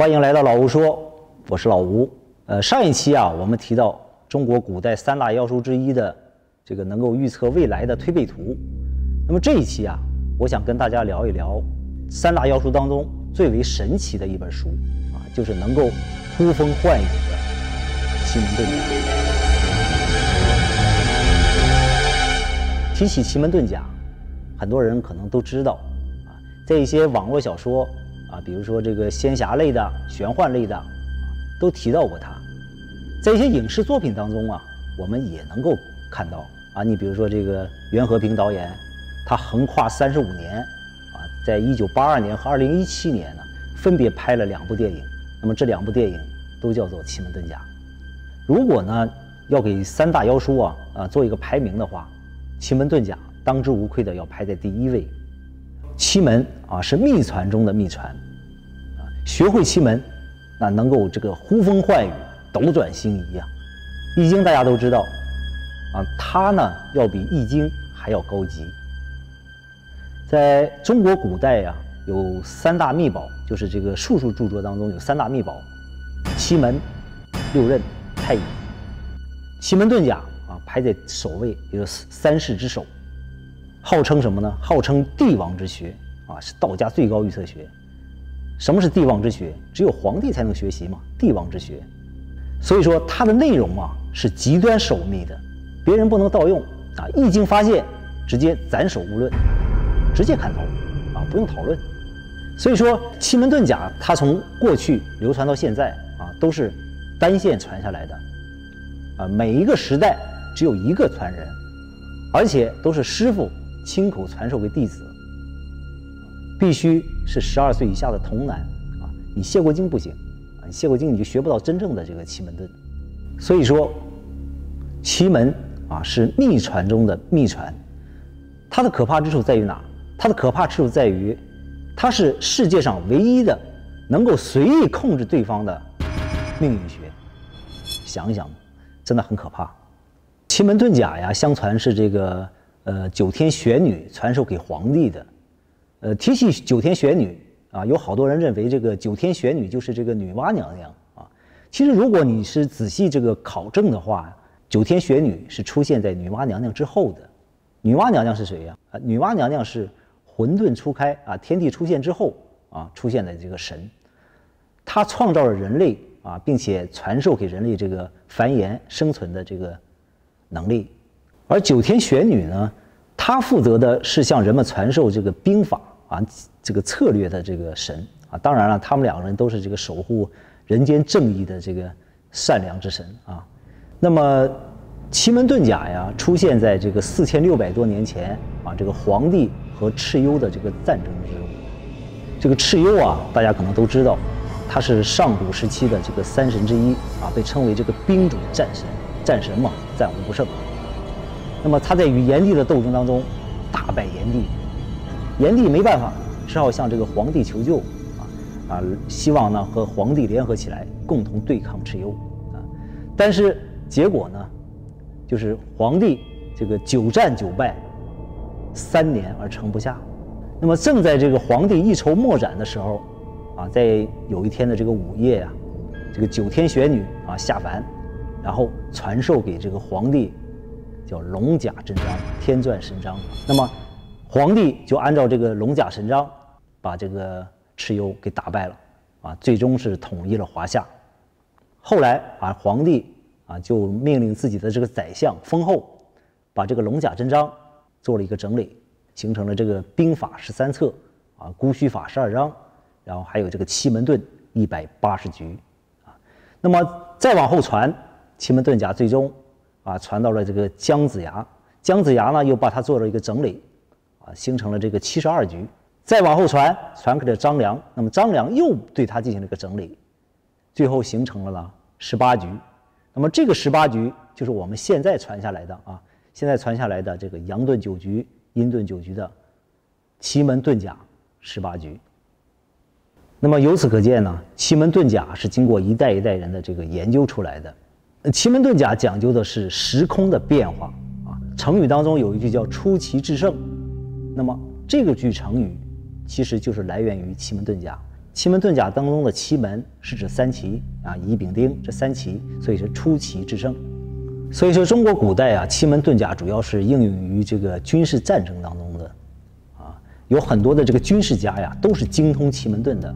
欢迎来到老吴说，我是老吴。呃，上一期啊，我们提到中国古代三大妖书之一的这个能够预测未来的推背图。那么这一期啊，我想跟大家聊一聊三大妖书当中最为神奇的一本书啊，就是能够呼风唤雨的《奇门遁甲》。提起奇门遁甲，很多人可能都知道啊，在一些网络小说啊，比如说这个仙侠类的、玄幻类的，都提到过它。在一些影视作品当中啊，我们也能够看到啊，你比如说这个袁和平导演，他横跨三十五年啊，在一九八二年和二零一七年呢，分别拍了两部电影。那么这两部电影都叫做《奇门遁甲》。如果呢要给三大妖书啊啊做一个排名的话，奇门遁甲当之无愧的要排在第一位。奇门啊是秘传中的秘传，啊学会奇门，那能够这个呼风唤雨、斗转星移呀。易经大家都知道，啊它呢要比易经还要高级。在中国古代呀，有三大秘宝，就是这个术数著作当中有三大秘宝：奇门、六壬、太乙。奇门遁甲啊排在首位，也就是三世之首，号称什么呢？号称帝王之学啊，是道家最高预测学。什么是帝王之学？只有皇帝才能学习嘛，帝王之学。所以说它的内容啊是极端守密的，别人不能盗用啊。一经发现，直接斩首无论，直接砍头啊，不用讨论。所以说奇门遁甲它从过去流传到现在啊，都是单线传下来的。啊，每一个时代只有一个传人，而且都是师傅亲口传授给弟子，必须是十二岁以下的童男啊。你谢过经不行啊，你谢过经你就学不到真正的这个奇门遁。所以说，奇门啊是秘传中的秘传，它的可怕之处在于哪？它的可怕之处在于，它是世界上唯一的能够随意控制对方的命运学。想一想。真的很可怕，奇门遁甲呀，相传是这个呃九天玄女传授给皇帝的。呃，提起九天玄女啊，有好多人认为这个九天玄女就是这个女娲娘娘啊。其实如果你是仔细这个考证的话，九天玄女是出现在女娲娘娘之后的。女娲娘娘是谁呀？啊，女娲娘娘是混沌初开啊，天地出现之后啊出现的这个神，她创造了人类。啊，并且传授给人类这个繁衍生存的这个能力，而九天玄女呢，她负责的是向人们传授这个兵法啊，这个策略的这个神啊。当然了，他们两个人都是这个守护人间正义的这个善良之神啊。那么奇门遁甲呀，出现在这个四千六百多年前啊，这个黄帝和蚩尤的这个战争之中。这个蚩尤啊，大家可能都知道。他是上古时期的这个三神之一啊，被称为这个兵主战神，战神嘛，战无不胜。那么他在与炎帝的斗争当中大败炎帝，炎帝没办法，只好向这个皇帝求救啊啊，希望呢和皇帝联合起来共同对抗蚩尤啊。但是结果呢，就是皇帝这个久战久败，三年而成不下。那么正在这个皇帝一筹莫展的时候。啊，在有一天的这个午夜啊，这个九天玄女啊下凡，然后传授给这个皇帝，叫龙甲真章、天钻神章。那么皇帝就按照这个龙甲神章，把这个蚩尤给打败了，啊，最终是统一了华夏。后来啊，皇帝啊就命令自己的这个宰相封后，把这个龙甲真章做了一个整理，形成了这个兵法十三册啊，姑虚法十二章。然后还有这个奇门遁一百八十局，啊，那么再往后传，奇门遁甲最终啊传到了这个姜子牙，姜子牙呢又把它做了一个整理，啊，形成了这个七十二局。再往后传，传给了张良，那么张良又对他进行了一个整理，最后形成了呢十八局。那么这个十八局就是我们现在传下来的啊，现在传下来的这个阳遁九局、阴遁九局的奇门遁甲十八局。那么由此可见呢，奇门遁甲是经过一代一代人的这个研究出来的。奇门遁甲讲究的是时空的变化啊。成语当中有一句叫“出奇制胜”，那么这个句成语其实就是来源于奇门遁甲。奇门遁甲当中的奇门是指三奇啊，乙丙丁这三奇，所以是出奇制胜。所以说中国古代啊，奇门遁甲主要是应用于这个军事战争当中的，啊，有很多的这个军事家呀，都是精通奇门遁的。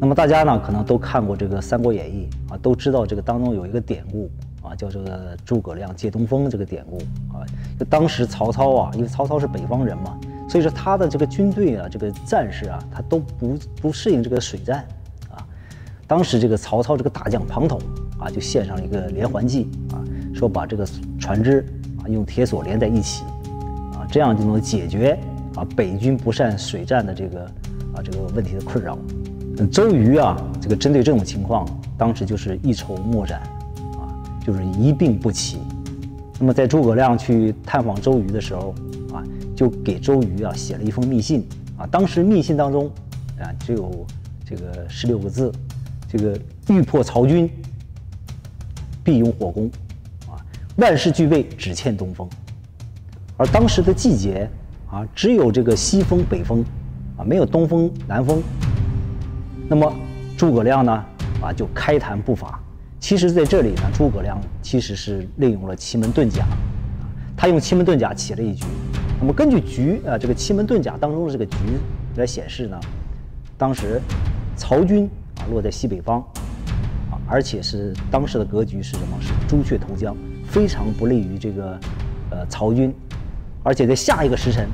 那么大家呢，可能都看过这个《三国演义》啊，都知道这个当中有一个典故啊，叫这个诸葛亮借东风这个典故啊。就当时曹操啊，因为曹操是北方人嘛，所以说他的这个军队啊，这个战士啊，他都不不适应这个水战啊。当时这个曹操这个大将庞统啊，就献上了一个连环计啊。说把这个船只啊用铁索连在一起，啊这样就能解决啊北军不善水战的这个啊这个问题的困扰。周瑜啊这个针对这种情况，当时就是一筹莫展，啊就是一病不起。那么在诸葛亮去探访周瑜的时候啊，就给周瑜啊写了一封密信啊。当时密信当中啊只有这个十六个字，这个欲破曹军，必用火攻。啊万事俱备，只欠东风。而当时的季节啊，只有这个西风、北风，啊，没有东风、南风。那么诸葛亮呢，啊，就开坛布法。其实在这里呢，诸葛亮其实是利用了奇门遁甲，他用奇门遁甲起了一局。那么根据局啊，这个奇门遁甲当中的这个局来显示呢，当时曹军啊落在西北方，啊，而且是当时的格局是什么？是朱雀投江。非常不利于这个，呃，曹军，而且在下一个时辰，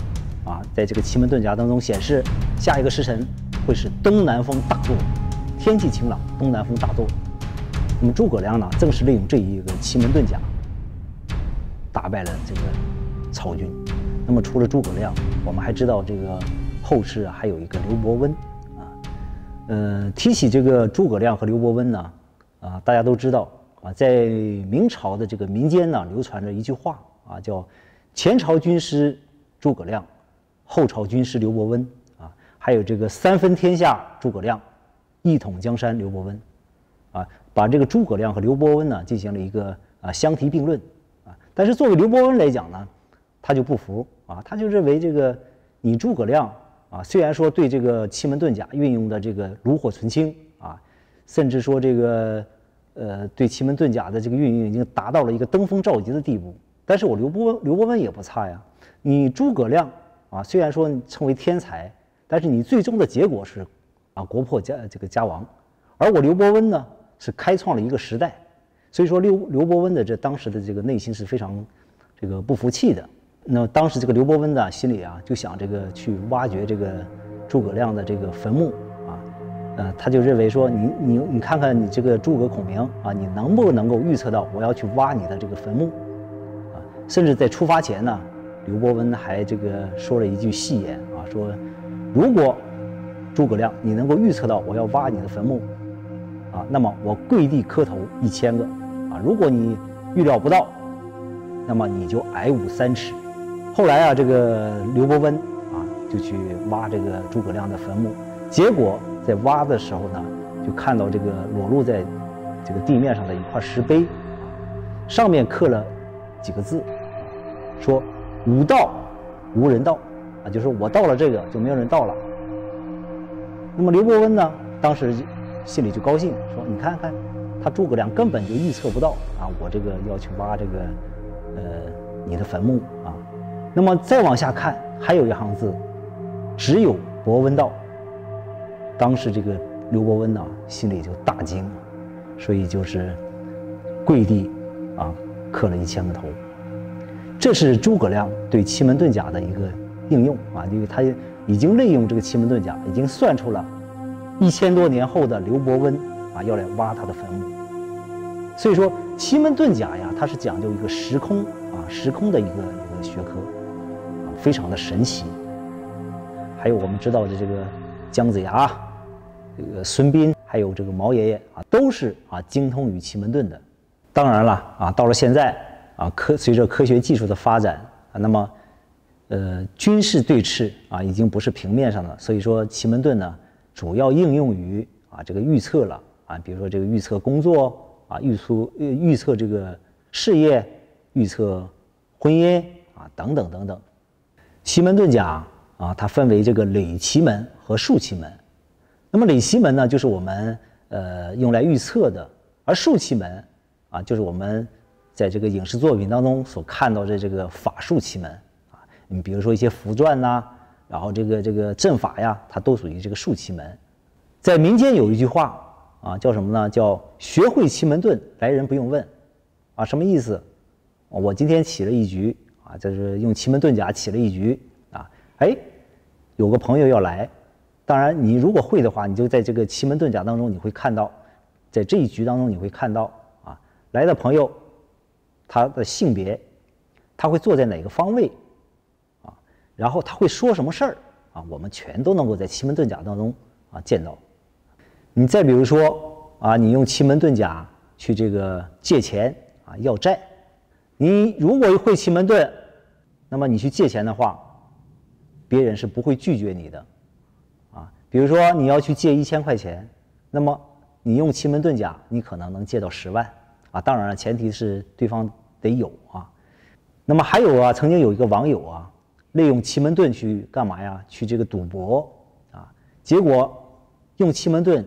啊，在这个奇门遁甲当中显示，下一个时辰会是东南风大作，天气晴朗，东南风大作。那么诸葛亮呢，正是利用这一个奇门遁甲，打败了这个曹军。那么除了诸葛亮，我们还知道这个后世还有一个刘伯温，啊，呃，提起这个诸葛亮和刘伯温呢，啊，大家都知道。啊，在明朝的这个民间呢，流传着一句话啊，叫“前朝军师诸葛亮，后朝军师刘伯温”，还有这个“三分天下诸葛亮，一统江山刘伯温”，啊，把这个诸葛亮和刘伯温呢进行了一个啊相提并论啊。但是作为刘伯温来讲呢，他就不服啊，他就认为这个你诸葛亮啊，虽然说对这个奇门遁甲运用的这个炉火纯青啊，甚至说这个。呃，对奇门遁甲的这个运用已经达到了一个登峰造极的地步。但是我刘伯刘伯温也不差呀。你诸葛亮啊，虽然说你称为天才，但是你最终的结果是啊国破家这个家亡。而我刘伯温呢，是开创了一个时代。所以说刘刘伯温的这当时的这个内心是非常这个不服气的。那当时这个刘伯温呢，心里啊就想这个去挖掘这个诸葛亮的这个坟墓啊。呃，他就认为说，你你你看看你这个诸葛孔明啊，你能不能够预测到我要去挖你的这个坟墓啊？甚至在出发前呢，刘伯温还这个说了一句戏言啊，说如果诸葛亮你能够预测到我要挖你的坟墓啊，那么我跪地磕头一千个啊。如果你预料不到，那么你就挨五三尺。后来啊，这个刘伯温啊就去挖这个诸葛亮的坟墓，结果。在挖的时候呢，就看到这个裸露在这个地面上的一块石碑，上面刻了几个字，说“吾道无人道”，啊，就是我到了这个就没有人到了。那么刘伯温呢，当时心里就高兴，说：“你看看，他诸葛亮根本就预测不到啊，我这个要去挖这个呃你的坟墓啊。”那么再往下看，还有一行字，只有伯温到。当时这个刘伯温呢，心里就大惊，所以就是跪地啊磕了一千个头。这是诸葛亮对奇门遁甲的一个应用啊，因为他已经利用这个奇门遁甲，已经算出了一千多年后的刘伯温啊要来挖他的坟墓。所以说奇门遁甲呀，它是讲究一个时空啊时空的一个一个学科啊，非常的神奇。还有我们知道的这个姜子牙。这个孙膑还有这个毛爷爷啊，都是啊精通于奇门遁的。当然了啊，到了现在啊，科随着科学技术的发展啊，那么呃军事对峙啊已经不是平面上的，所以说奇门遁呢主要应用于啊这个预测了啊，比如说这个预测工作啊，预测预测这个事业，预测婚姻啊等等等等。奇门遁甲啊，它分为这个累奇门和数奇门。那么垒奇门呢，就是我们呃用来预测的；而术奇门啊，就是我们在这个影视作品当中所看到的这个法术奇门。你比如说一些符篆呐，然后这个这个阵法呀，它都属于这个术奇门。在民间有一句话啊，叫什么呢？叫“学会奇门遁，来人不用问”，啊，什么意思？我今天起了一局啊，就是用奇门遁甲起了一局啊，哎，有个朋友要来。当然，你如果会的话，你就在这个奇门遁甲当中，你会看到，在这一局当中，你会看到啊，来的朋友，他的性别，他会坐在哪个方位，然后他会说什么事儿啊，我们全都能够在奇门遁甲当中啊见到。你再比如说啊，你用奇门遁甲去这个借钱啊要债，你如果会奇门遁，那么你去借钱的话，别人是不会拒绝你的啊。比如说你要去借一千块钱，那么你用奇门遁甲，你可能能借到十万啊！当然了，前提是对方得有啊。那么还有啊，曾经有一个网友啊，利用奇门遁去干嘛呀？去这个赌博啊，结果用奇门遁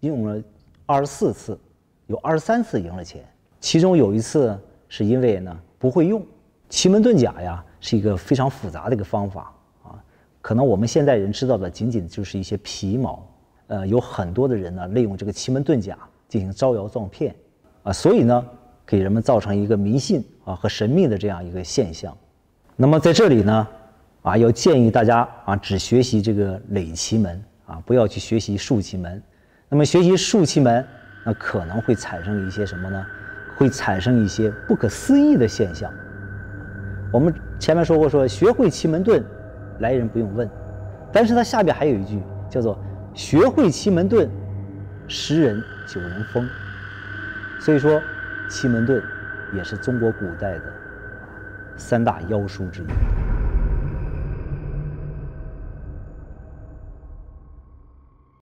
用了二十四次，有二十三次赢了钱，其中有一次是因为呢不会用奇门遁甲呀，是一个非常复杂的一个方法啊。可能我们现在人知道的仅仅就是一些皮毛，呃，有很多的人呢利用这个奇门遁甲进行招摇撞骗，啊，所以呢给人们造成一个迷信啊和神秘的这样一个现象。那么在这里呢，啊，要建议大家啊只学习这个垒奇门啊，不要去学习竖奇门。那么学习竖奇门，那可能会产生一些什么呢？会产生一些不可思议的现象。我们前面说过，说学会奇门遁。来人不用问，但是它下边还有一句叫做“学会奇门遁，十人九人疯”。所以说，奇门遁也是中国古代的三大妖书之一。